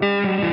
Música